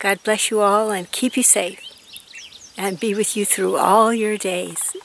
God bless you all and keep you safe and be with you through all your days.